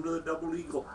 under the double eagle.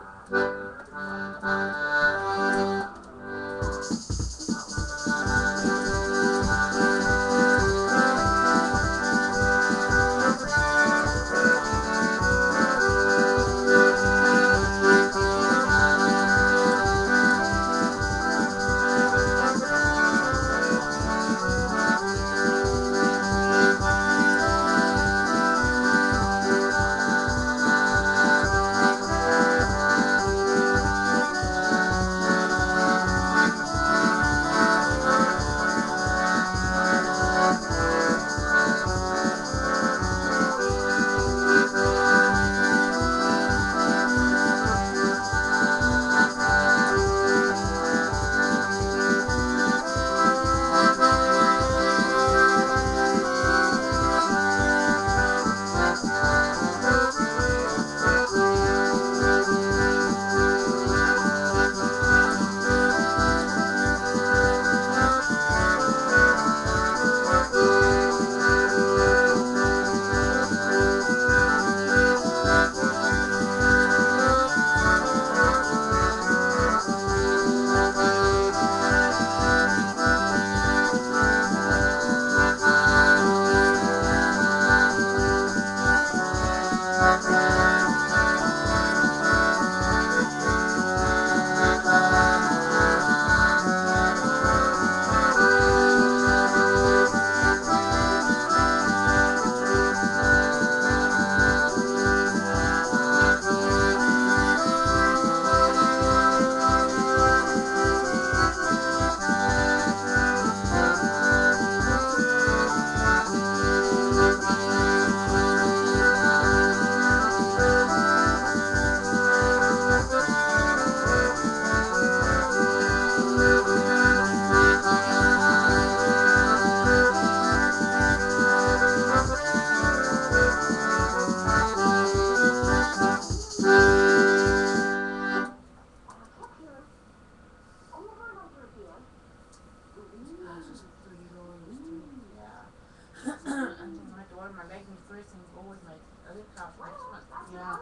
My making me first and go with my other cop next month. Yeah.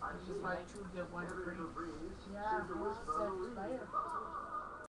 I just I choose get one free. Yeah, well.